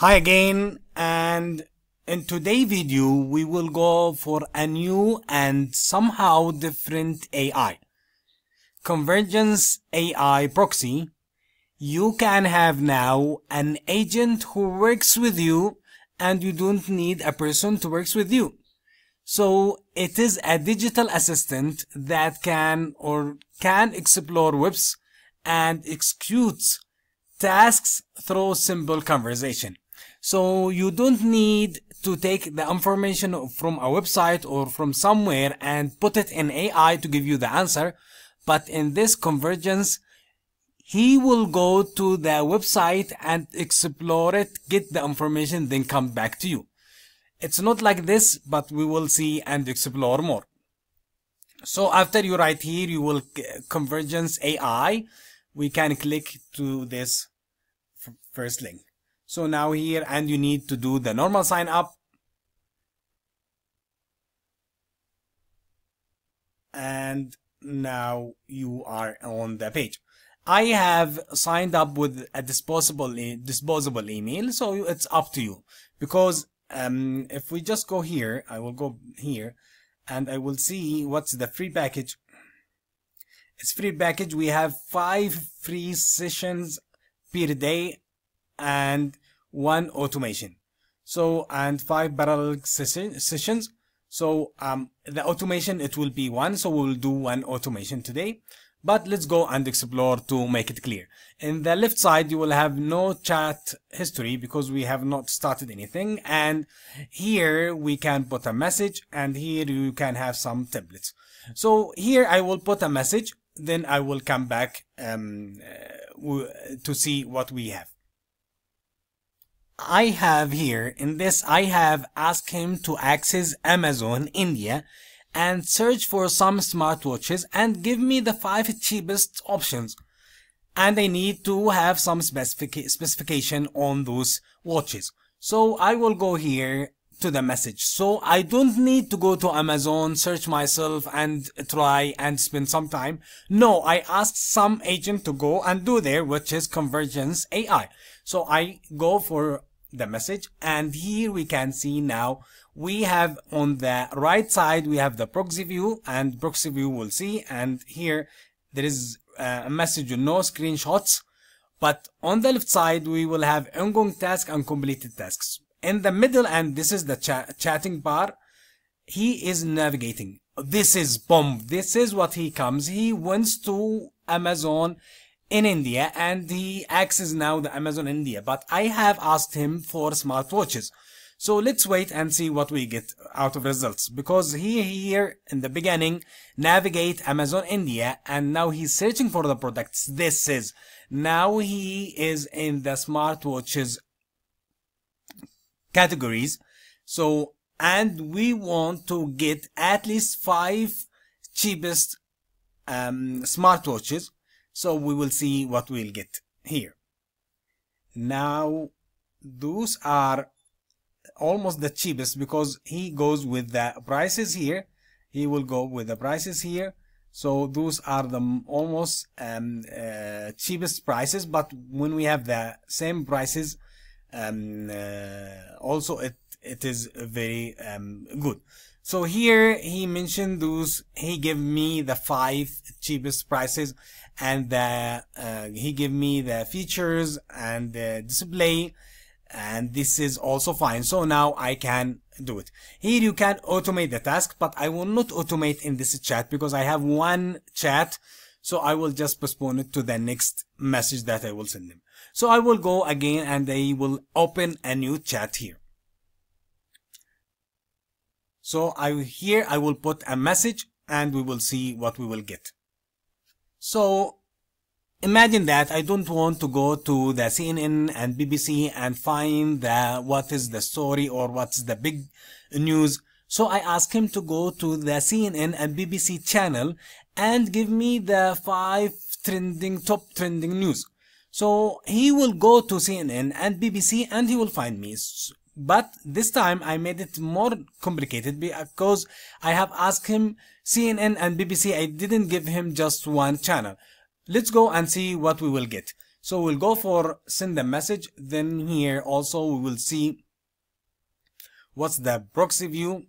Hi again and in today's video we will go for a new and somehow different AI. Convergence AI proxy. You can have now an agent who works with you and you don't need a person to work with you. So it is a digital assistant that can or can explore webs and executes tasks through simple conversation. So you don't need to take the information from a website or from somewhere and put it in AI to give you the answer. But in this convergence, he will go to the website and explore it, get the information, then come back to you. It's not like this, but we will see and explore more. So after you write here, you will convergence AI. We can click to this first link. So now here and you need to do the normal sign up. And now you are on the page. I have signed up with a disposable disposable email, so it's up to you. Because um, if we just go here, I will go here, and I will see what's the free package. It's free package. We have five free sessions per day, and one automation. So, and five parallel sessions. So, um, the automation, it will be one. So we'll do one automation today. But let's go and explore to make it clear. In the left side, you will have no chat history because we have not started anything. And here we can put a message and here you can have some templates. So here I will put a message. Then I will come back um, uh, to see what we have. I have here in this I have asked him to access Amazon India and search for some smartwatches and give me the five cheapest options. And I need to have some specific specification on those watches. So I will go here to the message. So I don't need to go to Amazon search myself and try and spend some time. No I asked some agent to go and do there which is convergence AI so I go for the message. And here we can see now we have on the right side we have the proxy view and proxy view will see. And here there is uh, a message with no screenshots. But on the left side we will have ongoing task and completed tasks. In the middle and this is the chatting bar he is navigating. This is bomb. This is what he comes. He wants to amazon in India and he accesses now the Amazon India. But I have asked him for smartwatches. So let's wait and see what we get out of results. Because he here in the beginning navigate Amazon India and now he's searching for the products. This is now he is in the smartwatches categories. So and we want to get at least five cheapest um, smartwatches so we will see what we'll get here. Now, those are almost the cheapest because he goes with the prices here. He will go with the prices here. So those are the almost um, uh, cheapest prices. But when we have the same prices, um, uh, also it it is very um, good. So here he mentioned those, he gave me the five cheapest prices and the, uh, he gave me the features and the display and this is also fine. So now I can do it. Here you can automate the task, but I will not automate in this chat because I have one chat. So I will just postpone it to the next message that I will send them. So I will go again and I will open a new chat here. So I here I will put a message and we will see what we will get. So imagine that I don't want to go to the CNN and BBC and find the what is the story or what's the big news. So I ask him to go to the CNN and BBC channel and give me the five trending top trending news. So he will go to CNN and BBC and he will find me. But this time I made it more complicated because I have asked him CNN and BBC. I didn't give him just one channel. Let's go and see what we will get. So we'll go for send a message. Then here also we will see what's the proxy view.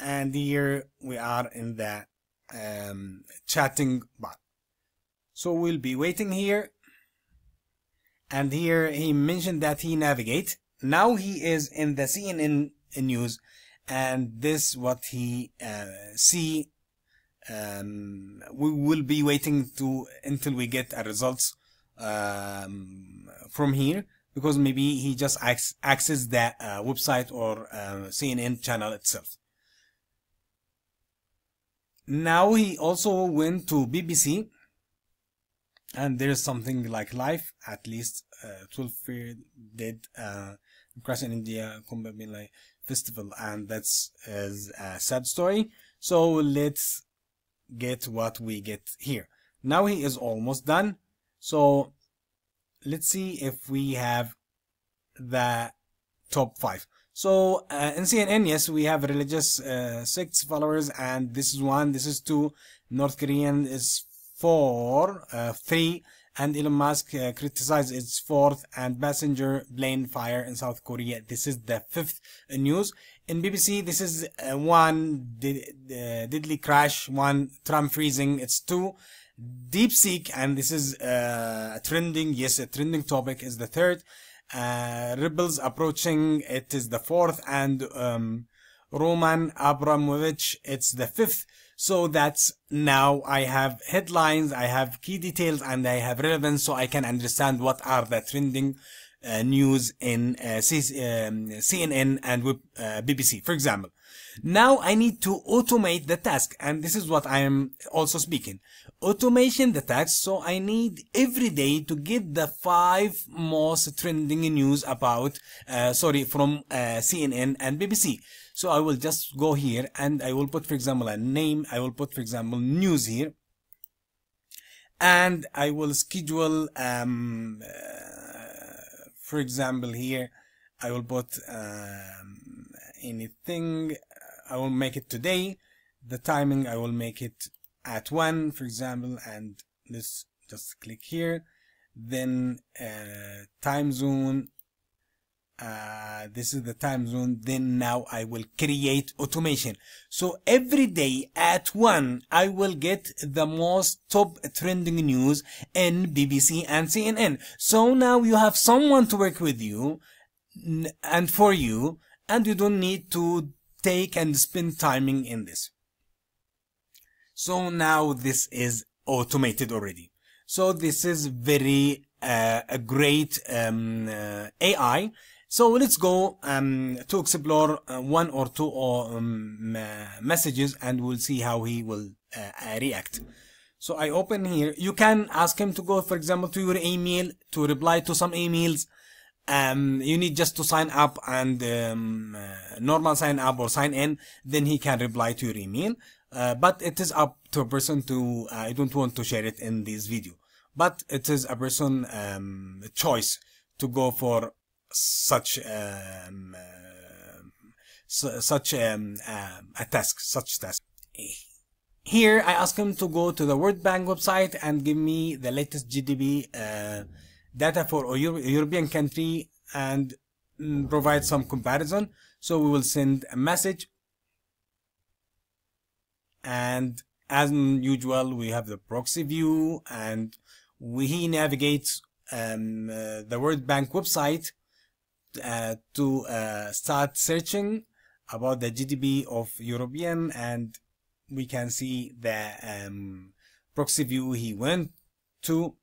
And here we are in the um, chatting bot. So we'll be waiting here. And here he mentioned that he navigate. Now he is in the CNN news and this what he uh, see um, we will be waiting to until we get a results um, from here because maybe he just ac access that uh, website or uh, CNN channel itself. Now he also went to BBC and there's something like life at least uh, 12 year dead uh, crash in India Kumbh festival and that's is a sad story so let's get what we get here. Now he is almost done. So let's see if we have the top five. So uh, in CNN, yes, we have religious uh, six followers, and this is one, this is two. North Korean is four, uh, three, and Elon Musk uh, criticized its fourth and passenger plane fire in South Korea. This is the fifth news. In BBC, this is uh, one uh, deadly crash, one Trump freezing. It's two. deep DeepSeek, and this is uh, trending. Yes, a trending topic is the third. Uh, rebels approaching. It is the fourth, and um, Roman Abramovich. It's the fifth. So that's now I have headlines, I have key details, and I have relevance so I can understand what are the trending uh, news in uh, C um, CNN and uh, BBC, for example. Now I need to automate the task, and this is what I am also speaking. Automation the task, so I need every day to get the five most trending news about, uh, sorry, from uh, CNN and BBC. So I will just go here and I will put, for example, a name. I will put, for example, news here. And I will schedule, um, uh, for example, here, I will put um, anything. I will make it today. The timing, I will make it at 1, for example, and let's just click here. Then uh, time zone, uh, this is the time zone then now I will create automation so every day at 1 I will get the most top trending news in BBC and CNN so now you have someone to work with you and for you and you don't need to take and spend timing in this so now this is automated already so this is very uh, a great um, uh, AI so let's go um, to explore uh, one or two um, messages and we'll see how he will uh, react. So I open here. You can ask him to go, for example, to your email to reply to some emails. Um, you need just to sign up and um, uh, normal sign up or sign in. Then he can reply to your email. Uh, but it is up to a person to. Uh, I don't want to share it in this video. But it is a person um, choice to go for such um, uh, such um, uh, a task, such task. Here, I ask him to go to the World Bank website and give me the latest GDP uh, data for a Euro European country and mm, provide some comparison. So we will send a message and as usual we have the proxy view and we, he navigates um, uh, the World Bank website uh, to uh, start searching about the GDP of European and we can see the um, proxy view he went to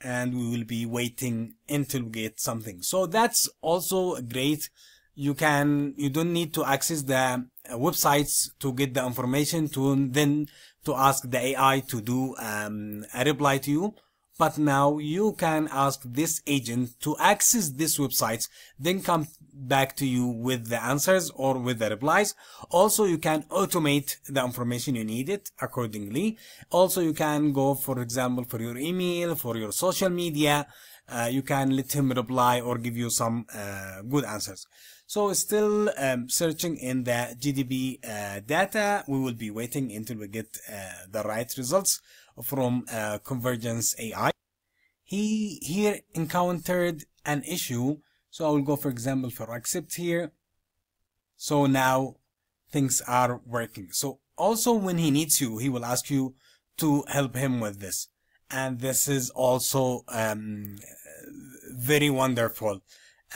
and we will be waiting until we get something. So that's also great. You can you don't need to access the uh, websites to get the information to then to ask the AI to do um, a reply to you but now you can ask this agent to access this website, then come back to you with the answers or with the replies. Also, you can automate the information you needed accordingly. Also, you can go, for example, for your email, for your social media, uh, you can let him reply or give you some uh, good answers. So still um, searching in the GDP uh, data, we will be waiting until we get uh, the right results from uh, Convergence AI. He here encountered an issue. So I will go, for example, for accept here. So now things are working. So also when he needs you, he will ask you to help him with this. And this is also um, very wonderful.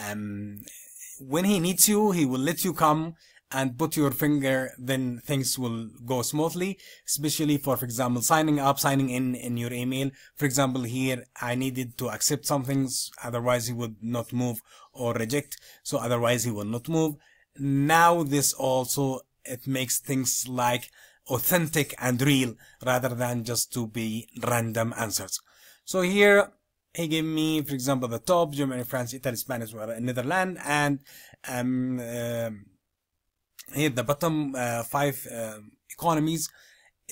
Um, when he needs you, he will let you come and put your finger, then things will go smoothly, especially for, for example, signing up, signing in in your email. For example, here, I needed to accept some things, otherwise he would not move or reject. So otherwise he will not move. Now this also, it makes things like authentic and real rather than just to be random answers. So here, he gave me, for example, the top, Germany, France, Italy, Spanish, Netherlands, and um, uh, the bottom uh, five uh, economies.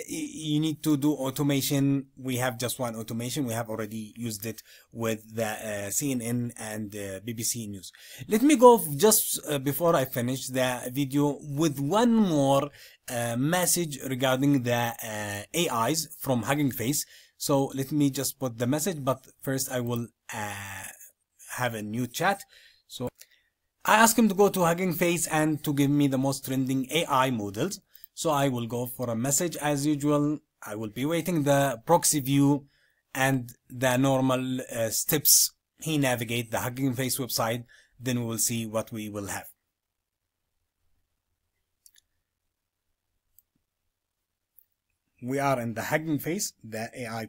You need to do automation. We have just one automation. We have already used it with the uh, CNN and BBC News. Let me go just uh, before I finish the video with one more uh, message regarding the AIs from Hugging Face. So let me just put the message, but first I will uh, have a new chat. So I ask him to go to Hugging Face and to give me the most trending AI models. So I will go for a message as usual. I will be waiting the proxy view and the normal uh, steps he navigate the Hugging Face website. Then we will see what we will have. we are in the Hugging Face, the AI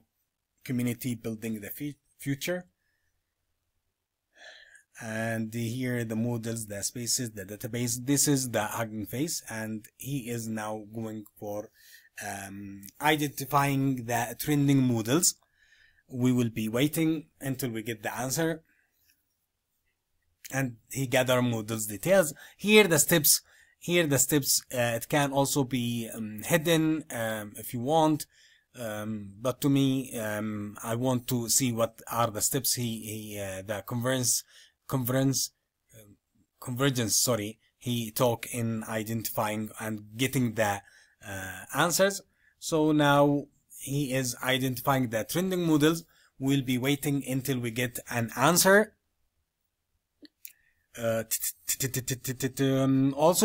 community building the future. And here the models, the spaces, the database. This is the Hugging Face, and he is now going for um, identifying the trending models. We will be waiting until we get the answer. And he gather models details. Here the steps here the steps uh, it can also be um, hidden um, if you want um, but to me um, I want to see what are the steps he, he uh, the convergence convergence um, convergence sorry he talk in identifying and getting the uh, answers. So now he is identifying the trending models. We'll be waiting until we get an answer. Also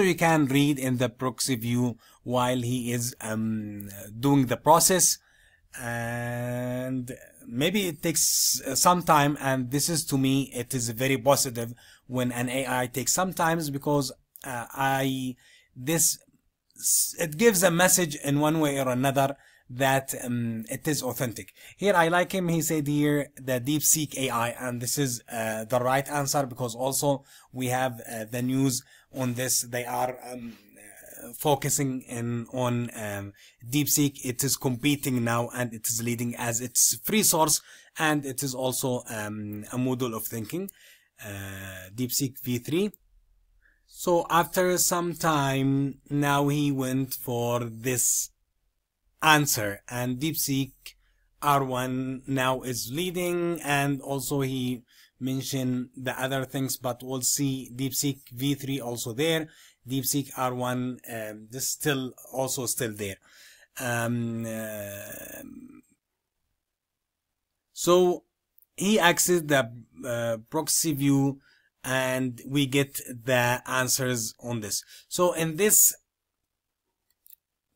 you can read in the proxy view while he is um, doing the process and maybe it takes uh, some time and this is to me it is very positive when an AI takes some times because uh, I this it gives a message in one way or another that um, it is authentic. Here I like him, he said here the DeepSeek AI and this is uh, the right answer because also we have uh, the news on this. They are um, focusing in on um, DeepSeek. It is competing now and it is leading as its free source and it is also um, a model of thinking. Uh, DeepSeek v3. So after some time, now he went for this answer and DeepSeek R1 now is leading and also he mentioned the other things but we'll see DeepSeek V3 also there. DeepSeek R1 um, this still also still there. Um, uh, so he accessed the uh, proxy view and we get the answers on this. So in this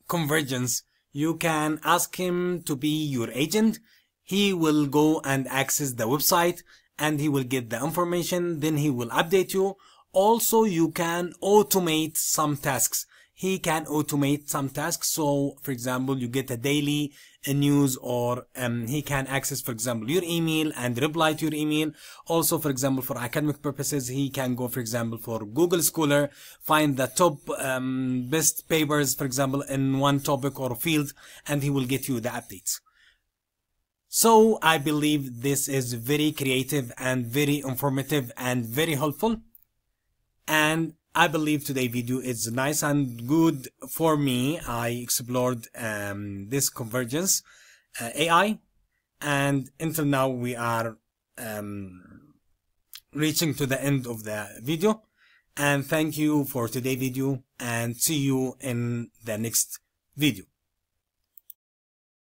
convergence you can ask him to be your agent. He will go and access the website and he will get the information. Then he will update you. Also, you can automate some tasks he can automate some tasks. So, for example, you get a daily news or um, he can access, for example, your email and reply to your email. Also, for example, for academic purposes, he can go, for example, for Google Scholar, find the top um, best papers, for example, in one topic or field, and he will get you the updates. So I believe this is very creative and very informative and very helpful. And I believe today's video is nice and good for me. I explored um, this convergence uh, AI and until now we are um, reaching to the end of the video and thank you for today's video and see you in the next video